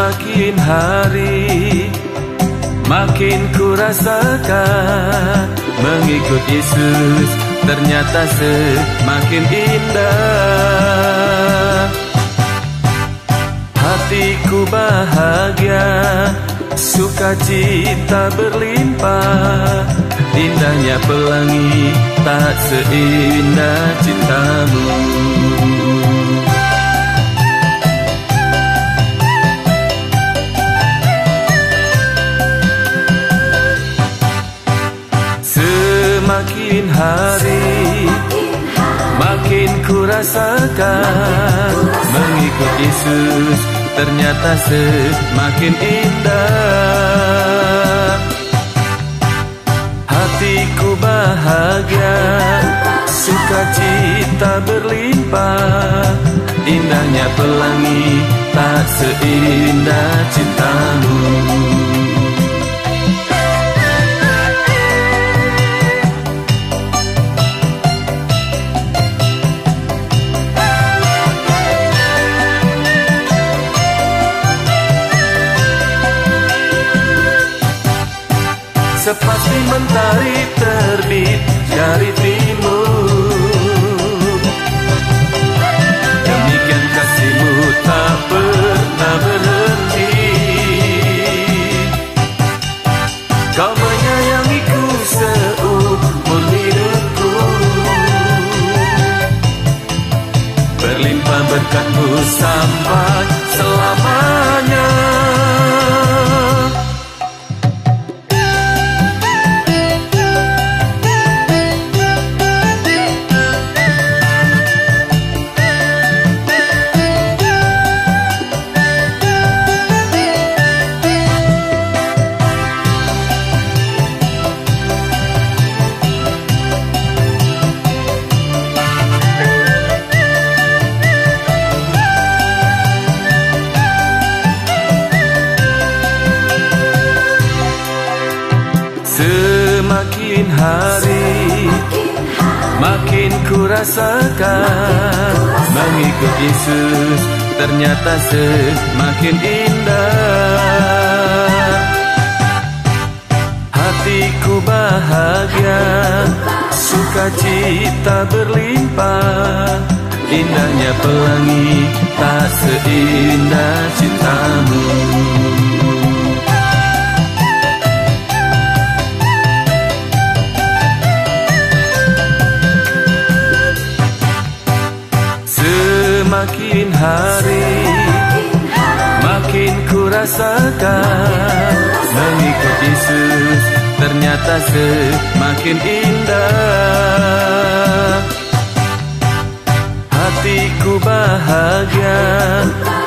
Semakin hari Makin ku rasakan Mengikut Yesus Ternyata semakin indah. Hatiku bahagia Sukacita berlimpah Indahnya pelangi Tak seindah cintamu hari. Makin ku rasakan Mengikut Yesus Ternyata semakin indah. Hatiku bahagia Sukacita berlimpah. Indahnya pelangi Tak seindah cintamu Sepasti mentari terbit dari timur. Demikian kasihmu tak pernah berhenti. Kau menyayangiku seumur hidupku. Berlimpah berkatmu sampai selamanya Semakin hari Makin ku rasakan Mengikut Yesus Ternyata semakin indah. Hatiku bahagia Sukacita berlimpah. Indahnya pelangi Tak seindah cintamu Semakin hari Makin ku rasakan Mengikut Yesus Ternyata semakin indah. Hatiku bahagia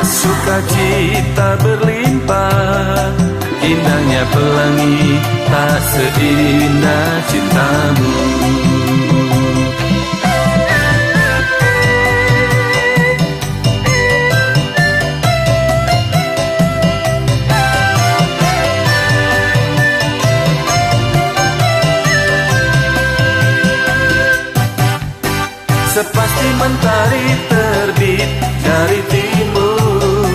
Sukacita berlimpah. Indahnya pelangi Tak seindah cintamu mentari terbit dari timur.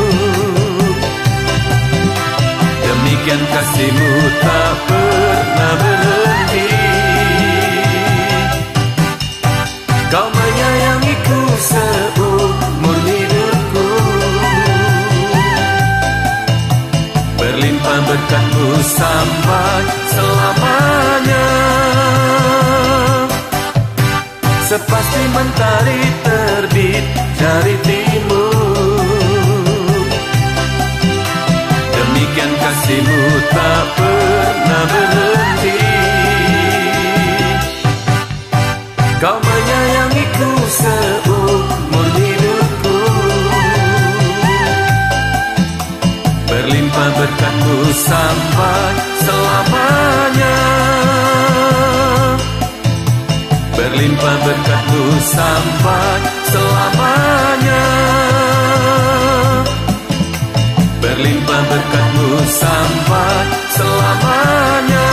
Demikian kasihmu tak pernah berhenti. Kau menyayangiku seumur hidupku. Berlimpah berkatmu sampai selamanya Sepasti mentari terbit dari timur. Demikian kasihmu tak pernah berhenti. Kau menyayangiku seumur hidupku. Berlimpah berkatmu sampai selamanya Berlimpah berkatmu sampai selamanya. Berlimpah berkatmu sampai selamanya